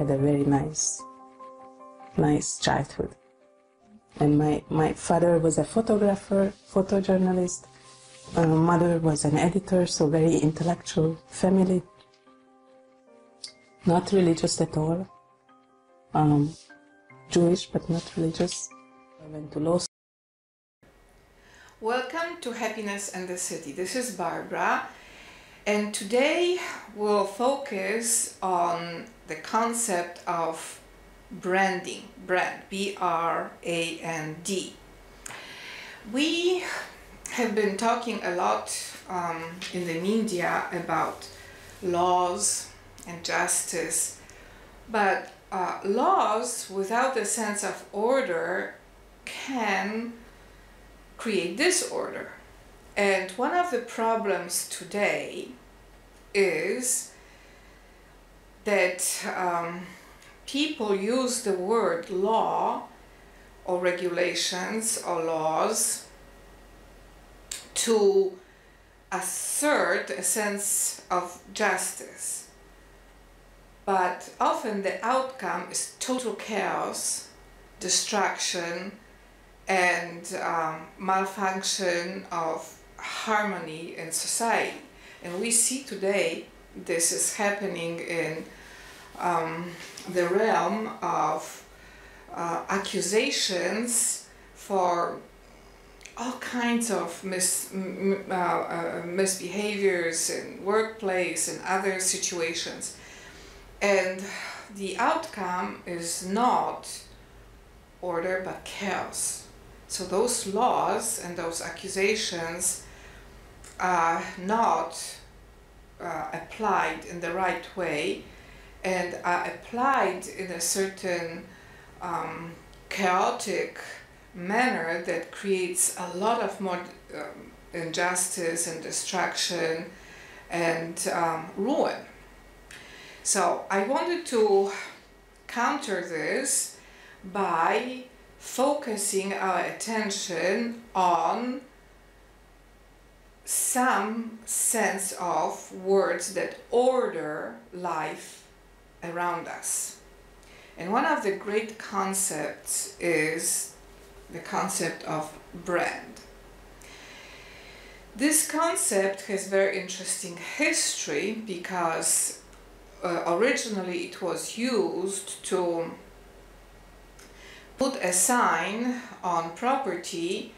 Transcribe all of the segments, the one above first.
had a very nice, nice childhood. And my, my father was a photographer, photojournalist. Uh, mother was an editor, so very intellectual family. Not religious at all. Um, Jewish, but not religious. I went to law school. Welcome to Happiness and the City. This is Barbara, and today we'll focus on the concept of branding, brand, B R A N D. We have been talking a lot um, in the media about laws and justice, but uh, laws without a sense of order can create disorder. And one of the problems today is that um, people use the word law or regulations or laws to assert a sense of justice. But often the outcome is total chaos, destruction, and um, malfunction of harmony in society. And we see today this is happening in um, the realm of uh, accusations for all kinds of mis, uh, uh, misbehaviors in workplace and other situations. And the outcome is not order but chaos. So those laws and those accusations are not uh, applied in the right way and are applied in a certain um, chaotic manner that creates a lot of more um, injustice and destruction and um, ruin. So I wanted to counter this by focusing our attention on some sense of words that order life around us. And one of the great concepts is the concept of brand. This concept has very interesting history because uh, originally it was used to put a sign on property,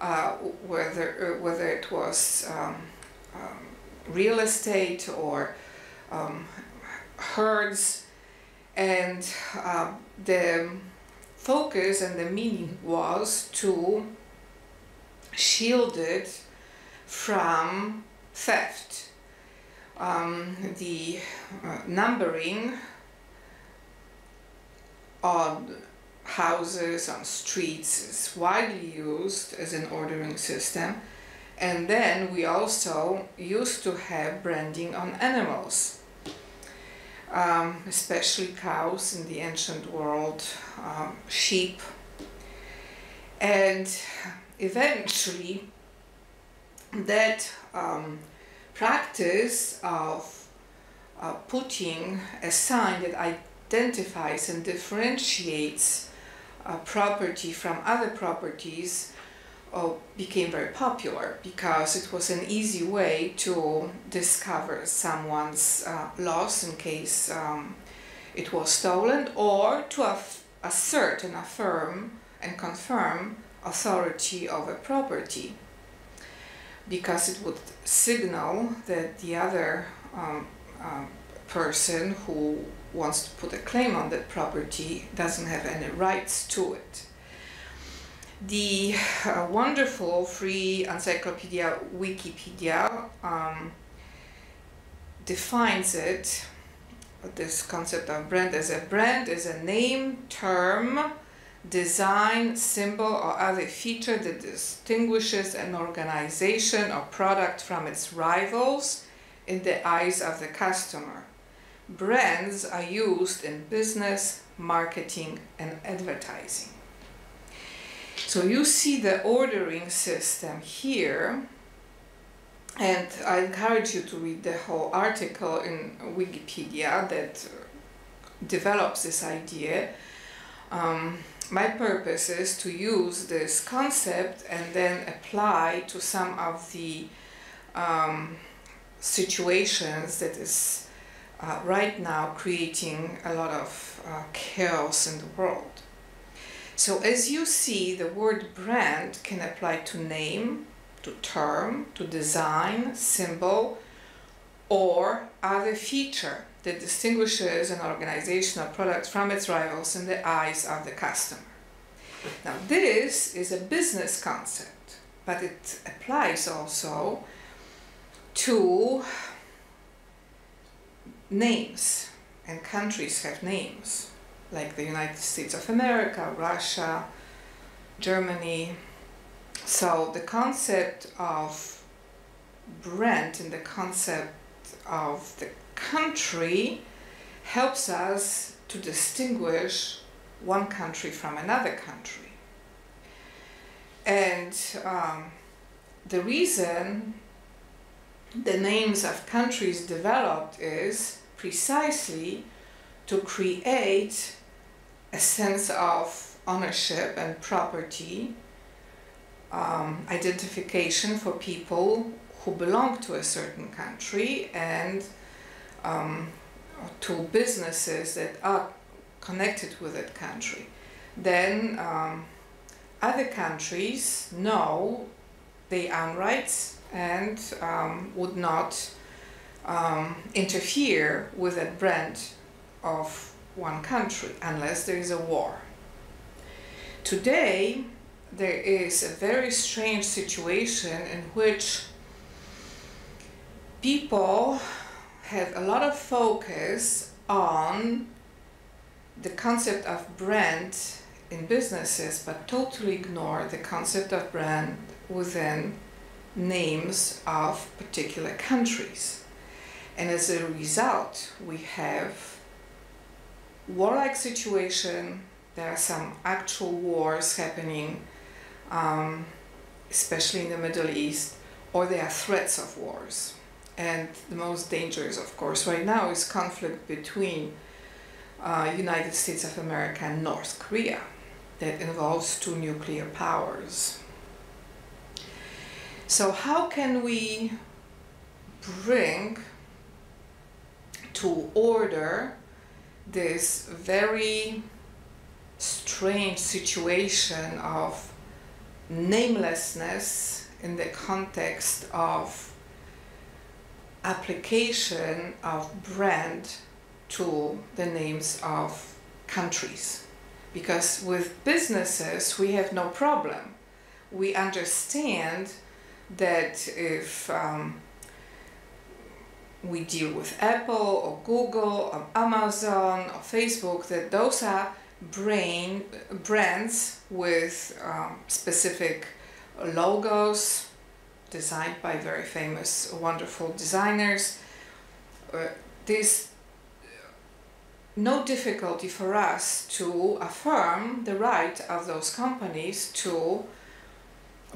uh, whether, uh, whether it was um, um, real estate or um, herds, and uh, the focus and the meaning was to shield it from theft. Um, the uh, numbering on houses, on streets is widely used as an ordering system. And then we also used to have branding on animals um, especially cows in the ancient world, um, sheep. And eventually, that um, practice of uh, putting a sign that identifies and differentiates a property from other properties uh, became very popular because it was an easy way to discover someone's uh, loss in case um, it was stolen or to assert and affirm and confirm authority of a property. Because it would signal that the other um, um, person who wants to put a claim on that property doesn't have any rights to it the uh, wonderful free encyclopedia Wikipedia um, defines it, this concept of brand as a brand is a name, term, design, symbol, or other feature that distinguishes an organization or product from its rivals in the eyes of the customer. Brands are used in business, marketing, and advertising. So you see the ordering system here, and I encourage you to read the whole article in Wikipedia that develops this idea, um, my purpose is to use this concept and then apply to some of the um, situations that is uh, right now creating a lot of uh, chaos in the world. So as you see, the word brand can apply to name, to term, to design, symbol, or other feature that distinguishes an organization or product from its rivals in the eyes of the customer. Now, this is a business concept, but it applies also to names, and countries have names, like the United States of America, Russia, Germany. So, the concept of brand and the concept of the country helps us to distinguish one country from another country. And um, the reason the names of countries developed is precisely to create a sense of ownership and property, um, identification for people who belong to a certain country and um, to businesses that are connected with that country. Then um, other countries know they own rights and um, would not um, interfere with a brand of one country unless there is a war. Today, there is a very strange situation in which people have a lot of focus on the concept of brand in businesses, but totally ignore the concept of brand within names of particular countries. And as a result, we have warlike situation. There are some actual wars happening, um, especially in the Middle East, or there are threats of wars. And the most dangerous, of course, right now is conflict between uh, United States of America and North Korea that involves two nuclear powers. So how can we bring to order this very strange situation of namelessness in the context of application of brand to the names of countries. Because with businesses, we have no problem. We understand that if um, we deal with Apple or Google or Amazon or Facebook, that those are brain brands with um, specific logos, designed by very famous, wonderful designers. Uh, there's no difficulty for us to affirm the right of those companies to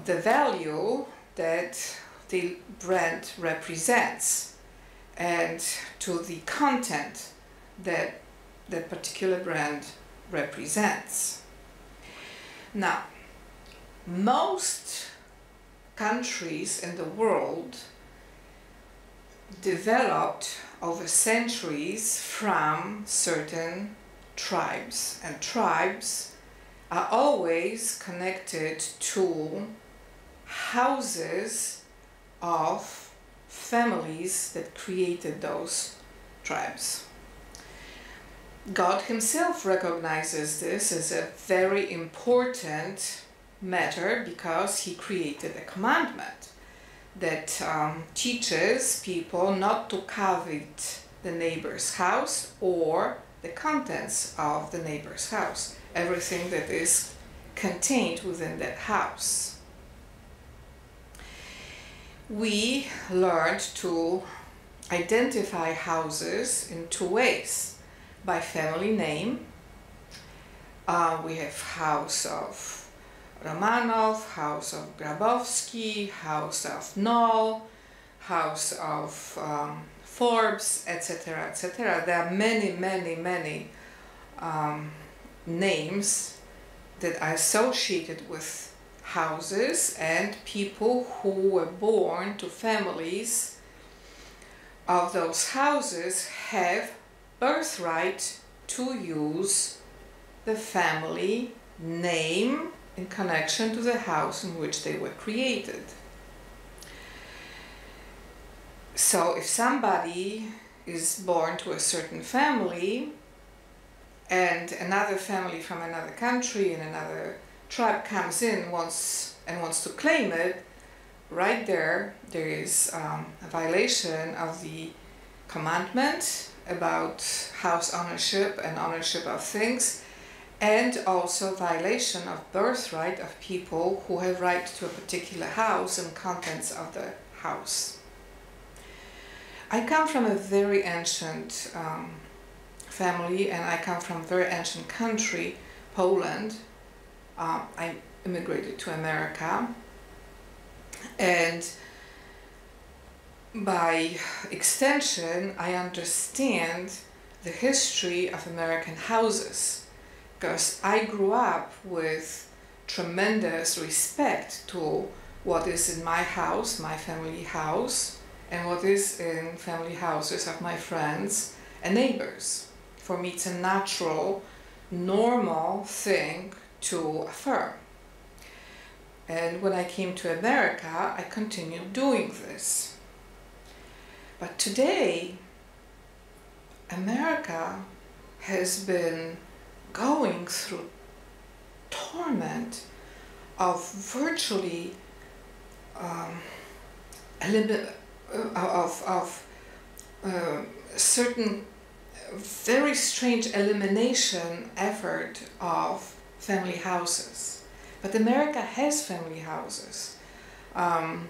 the value that the brand represents and to the content that that particular brand represents. Now, most countries in the world developed over centuries from certain tribes and tribes are always connected to houses of families that created those tribes. God Himself recognizes this as a very important matter because he created a commandment that um, teaches people not to covet the neighbor's house or the contents of the neighbor's house, everything that is contained within that house. We learned to identify houses in two ways by family name. Uh, we have house of Romanov, House of Grabowski, House of Noll, House of um, Forbes, etc., etc. There are many, many, many um, names that are associated with houses and people who were born to families of those houses have birthright to use the family name in connection to the house in which they were created. So if somebody is born to a certain family and another family from another country and another tribe comes in wants and wants to claim it, right there there is um, a violation of the commandment about house ownership and ownership of things and also violation of birthright of people who have right to a particular house and contents of the house. I come from a very ancient um, family and I come from a very ancient country, Poland. Uh, I immigrated to America and by extension I understand the history of American houses because I grew up with tremendous respect to what is in my house, my family house, and what is in family houses of my friends and neighbors. For me, it's a natural, normal thing to affirm. And when I came to America, I continued doing this. But today, America has been going through torment of virtually um, of, of uh, certain very strange elimination effort of family houses. But America has family houses. Um,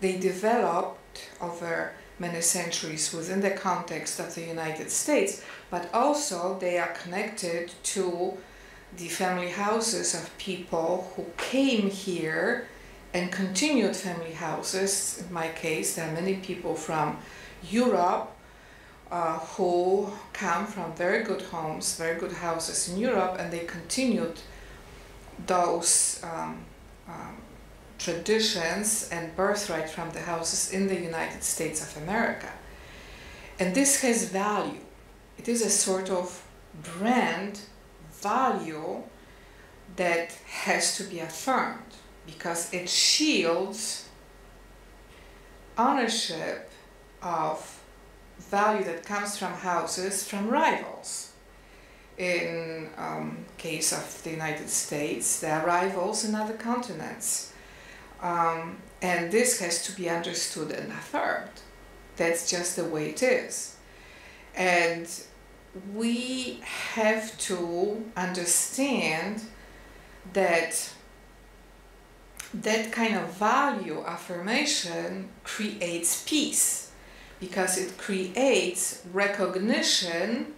they developed over many centuries within the context of the United States, but also they are connected to the family houses of people who came here and continued family houses. In my case, there are many people from Europe uh, who come from very good homes, very good houses in Europe, and they continued those um, um, traditions and birthright from the houses in the United States of America. And this has value. It is a sort of brand value that has to be affirmed because it shields ownership of value that comes from houses from rivals. In um, case of the United States, there are rivals in other continents. Um, and this has to be understood and affirmed. That's just the way it is. And we have to understand that that kind of value affirmation creates peace because it creates recognition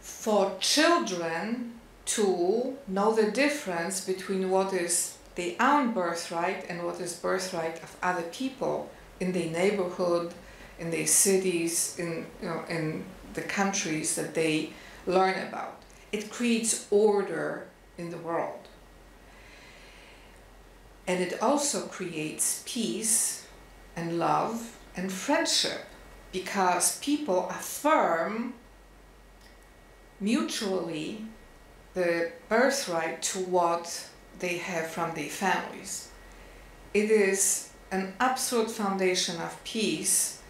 for children to know the difference between what is their own birthright and what is birthright of other people in their neighborhood, in their cities, in, you know, in the countries that they learn about. It creates order in the world. And it also creates peace and love and friendship because people affirm mutually the birthright to what they have from their families. It is an absolute foundation of peace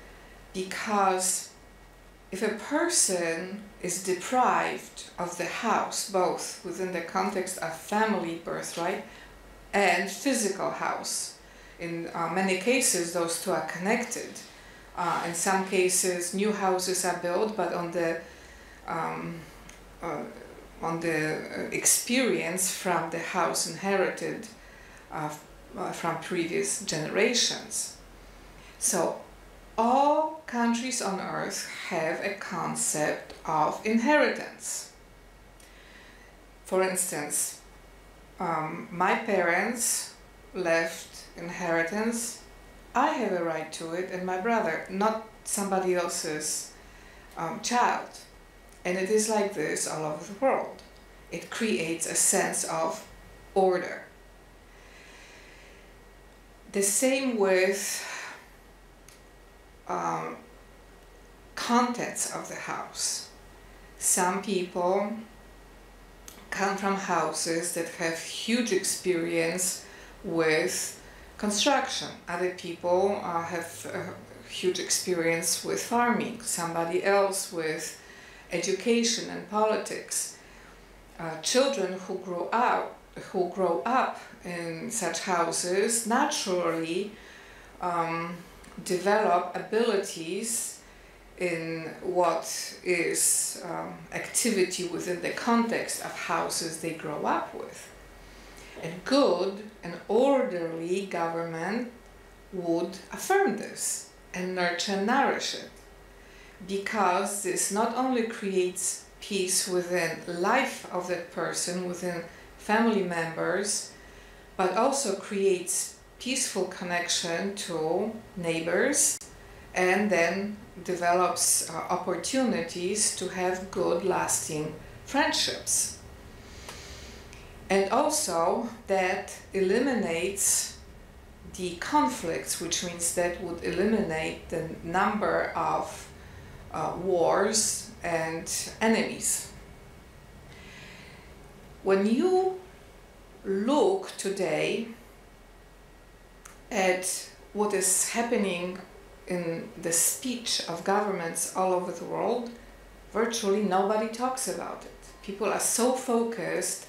because if a person is deprived of the house, both within the context of family birthright and physical house, in uh, many cases those two are connected. Uh, in some cases, new houses are built, but on the um, uh, on the experience from the house inherited uh, from previous generations. So all countries on earth have a concept of inheritance. For instance, um, my parents left inheritance. I have a right to it, and my brother, not somebody else's um, child. And it is like this all over the world. It creates a sense of order. The same with um, contents of the house. Some people come from houses that have huge experience with construction. Other people uh, have a huge experience with farming. Somebody else with education and politics. Uh, children who grow up who grow up in such houses naturally um, develop abilities in what is um, activity within the context of houses they grow up with. A good and orderly government would affirm this and nurture and nourish it because this not only creates peace within life of that person, within family members, but also creates peaceful connection to neighbors and then develops uh, opportunities to have good lasting friendships. And also that eliminates the conflicts, which means that would eliminate the number of uh, wars and enemies. When you look today at what is happening in the speech of governments all over the world, virtually nobody talks about it. People are so focused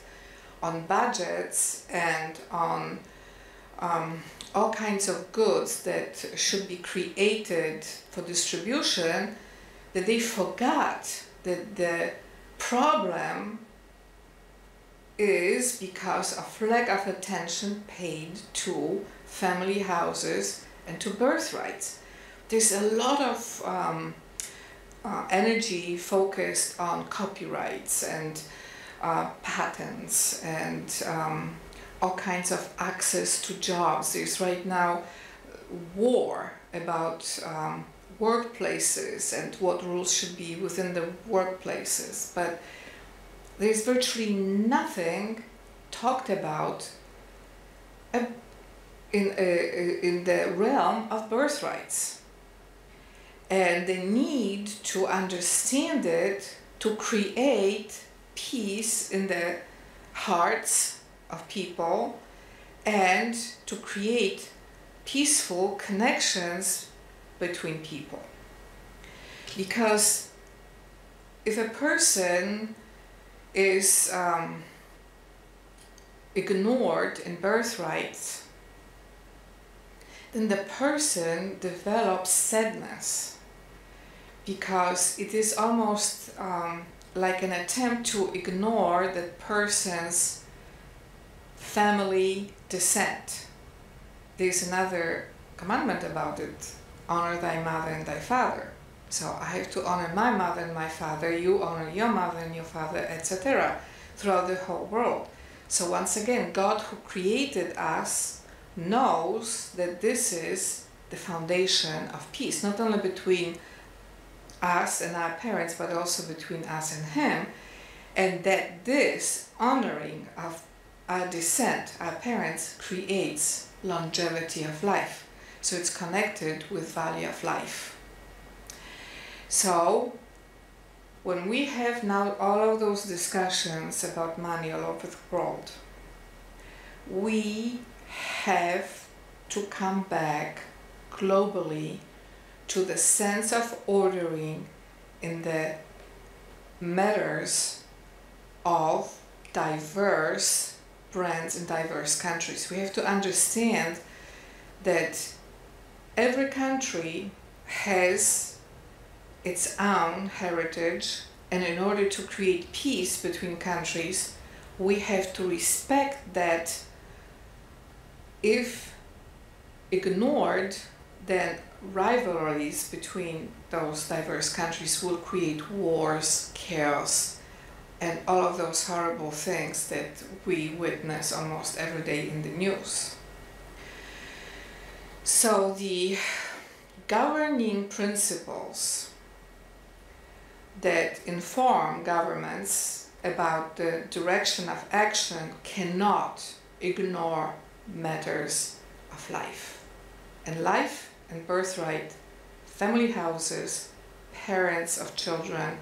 on budgets and on um, all kinds of goods that should be created for distribution that they forgot that the problem is because of lack of attention paid to family houses and to birthrights. There's a lot of um, uh, energy focused on copyrights and uh, patents and um, all kinds of access to jobs. There's right now war about um, workplaces and what rules should be within the workplaces, but there's virtually nothing talked about uh, in, uh, in the realm of birthrights. And the need to understand it to create peace in the hearts of people and to create peaceful connections between people. Because if a person is um, ignored in birthright, then the person develops sadness because it is almost um, like an attempt to ignore the person's family descent. There's another commandment about it honor thy mother and thy father. So I have to honor my mother and my father, you honor your mother and your father, etc., throughout the whole world. So once again, God who created us knows that this is the foundation of peace, not only between us and our parents, but also between us and Him, and that this honoring of our descent, our parents, creates longevity of life. So it's connected with value of life. So when we have now all of those discussions about money all over the world, we have to come back globally to the sense of ordering in the matters of diverse brands in diverse countries. We have to understand that every country has its own heritage, and in order to create peace between countries, we have to respect that if ignored, then rivalries between those diverse countries will create wars, chaos, and all of those horrible things that we witness almost every day in the news. So the governing principles that inform governments about the direction of action cannot ignore matters of life. And life and birthright, family houses, parents of children,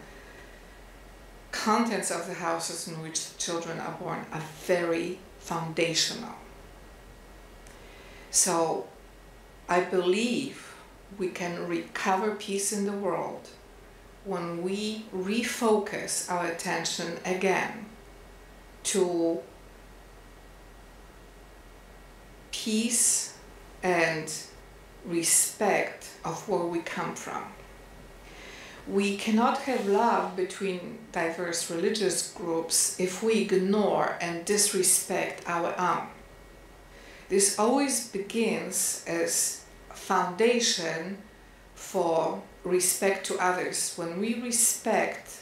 contents of the houses in which children are born are very foundational. So I believe we can recover peace in the world when we refocus our attention again to peace and respect of where we come from. We cannot have love between diverse religious groups if we ignore and disrespect our own. This always begins as foundation for respect to others. When we respect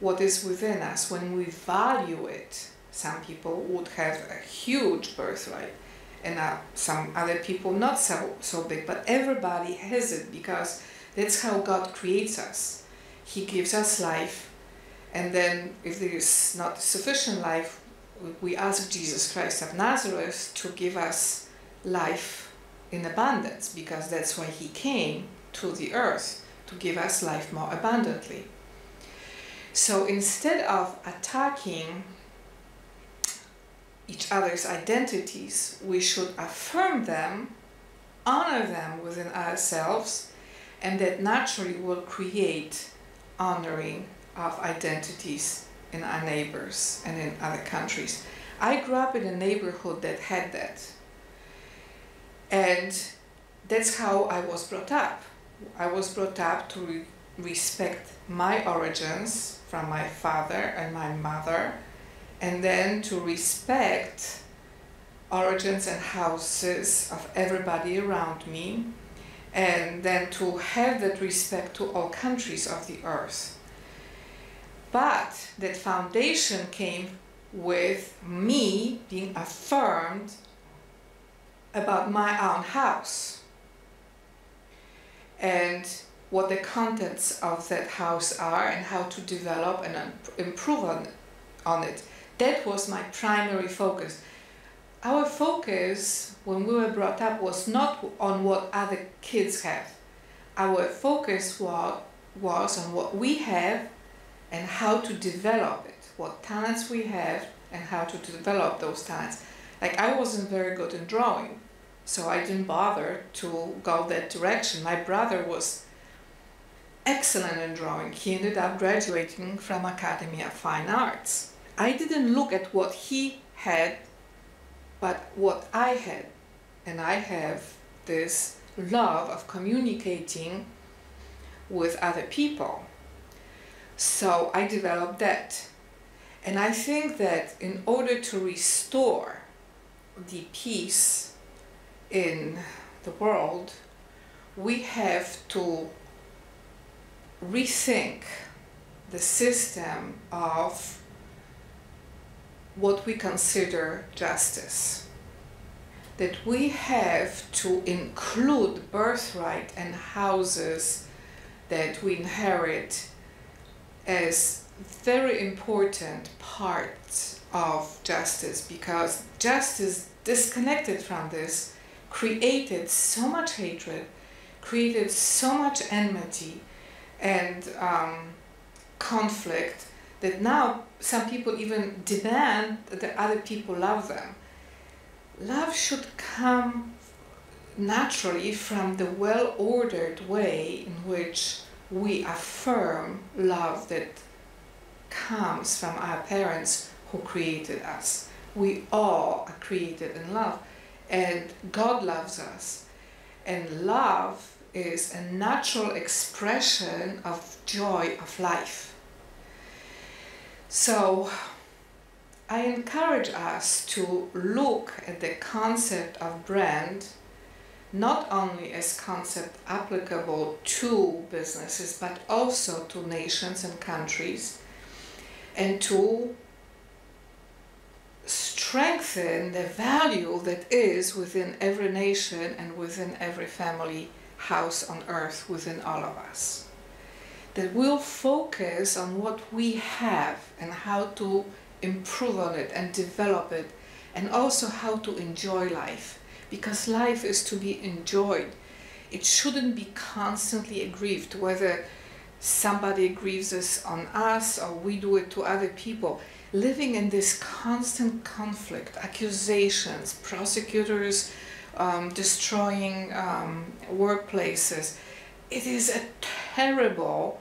what is within us, when we value it, some people would have a huge birthright and uh, some other people not so, so big, but everybody has it because that's how God creates us. He gives us life, and then if there is not sufficient life, we ask Jesus Christ of Nazareth to give us life in abundance because that's why he came to the earth to give us life more abundantly. So instead of attacking each other's identities, we should affirm them, honor them within ourselves, and that naturally will create honoring of identities in our neighbors and in other countries. I grew up in a neighborhood that had that. And that's how I was brought up. I was brought up to re- respect my origins from my father and my mother, and then to respect origins and houses of everybody around me, and then to have that respect to all countries of the earth. But that foundation came with me being affirmed about my own house and what the contents of that house are and how to develop and improve on, on it. That was my primary focus. Our focus when we were brought up was not on what other kids have. Our focus was, was on what we have and how to develop it, what talents we have and how to develop those talents. Like I wasn't very good in drawing, so I didn't bother to go that direction. My brother was excellent in drawing. He ended up graduating from Academy of Fine Arts. I didn't look at what he had, but what I had. And I have this love of communicating with other people. So I developed that. And I think that in order to restore the peace in the world, we have to rethink the system of what we consider justice. That we have to include birthright and houses that we inherit as very important parts of justice because justice disconnected from this created so much hatred, created so much enmity and um, conflict that now some people even demand that other people love them. Love should come naturally from the well ordered way in which we affirm love that comes from our parents who created us. We all are created in love, and God loves us. And love is a natural expression of joy of life. So, I encourage us to look at the concept of brand not only as concept applicable to businesses but also to nations and countries and to strengthen the value that is within every nation and within every family house on earth within all of us that will focus on what we have and how to improve on it and develop it, and also how to enjoy life. Because life is to be enjoyed. It shouldn't be constantly aggrieved, whether somebody grieves us on us or we do it to other people. Living in this constant conflict, accusations, prosecutors um, destroying um, workplaces, it is a terrible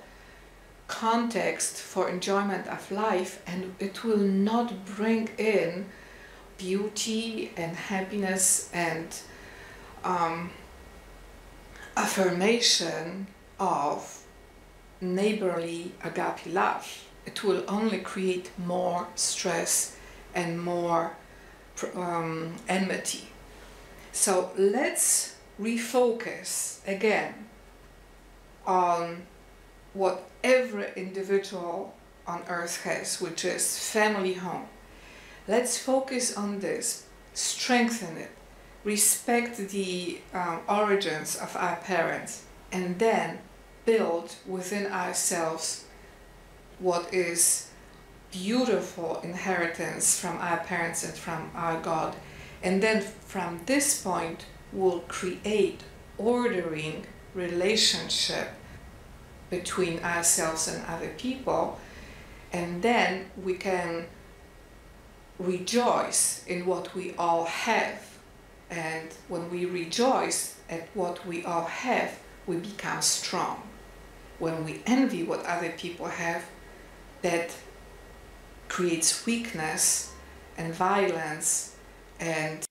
context for enjoyment of life and it will not bring in beauty and happiness and um, affirmation of neighborly agape love. It will only create more stress and more um, enmity. So let's refocus again on what every individual on earth has, which is family home. Let's focus on this, strengthen it, respect the um, origins of our parents, and then build within ourselves what is beautiful inheritance from our parents and from our God. And then from this point, we'll create ordering relationship between ourselves and other people. And then we can rejoice in what we all have. And when we rejoice at what we all have, we become strong. When we envy what other people have, that creates weakness and violence and